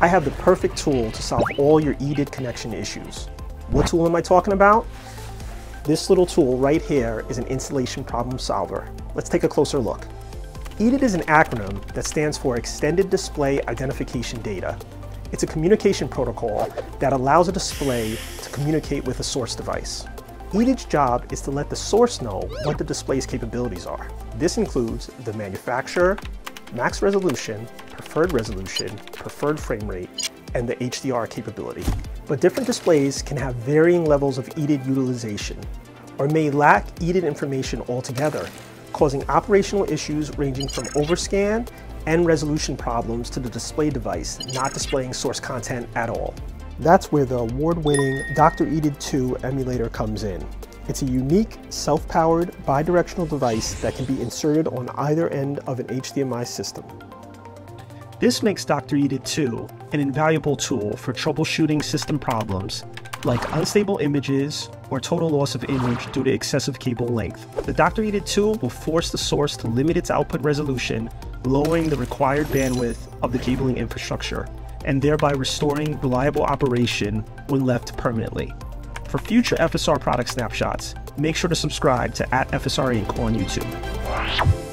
I have the perfect tool to solve all your EDID connection issues. What tool am I talking about? This little tool right here is an installation problem solver. Let's take a closer look. EDID is an acronym that stands for Extended Display Identification Data. It's a communication protocol that allows a display to communicate with a source device. EDID's job is to let the source know what the display's capabilities are. This includes the manufacturer, max resolution, preferred resolution, preferred frame rate, and the HDR capability. But different displays can have varying levels of EDID utilization, or may lack EDID information altogether, causing operational issues ranging from overscan and resolution problems to the display device not displaying source content at all. That's where the award-winning Dr. EDID 2 emulator comes in. It's a unique, self-powered, bidirectional device that can be inserted on either end of an HDMI system. This makes Dr. EDID 2 an invaluable tool for troubleshooting system problems like unstable images or total loss of image due to excessive cable length. The Dr. EDID 2 will force the source to limit its output resolution, lowering the required bandwidth of the cabling infrastructure, and thereby restoring reliable operation when left permanently. For future FSR product snapshots, make sure to subscribe to at FSR Inc. on YouTube.